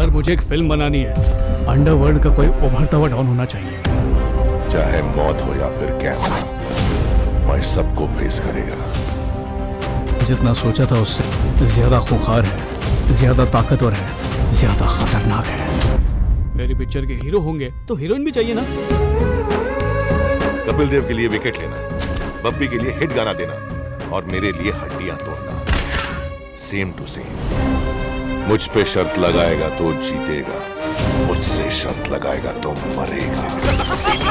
Sir मुझे एक film बनानी है। अंडरवर्ल्ड का कोई उभरता हुआ डॉन होना चाहिए। चाहे मौत हो या फिर कैंसर मैं सबको फेस करेगा। जितना सोचा था उससे ज़्यादा खुखार है ज़्यादा ताकतवर है ज़्यादा खतरनाक है। मेरी पिक्चर के हीरो होंगे तो हीरोइन भी चाहिए ना? कपिल देव के लिए विकेट लेना बप्पी के लिए हिट गाना देना और मेरे लिए हड्डियाँ तोड़ना। सेम टू सेम मुझ पे शर्त लगाएगा तो जीतेगा। मुझसे शर्त लगाएगा तो मरेगा।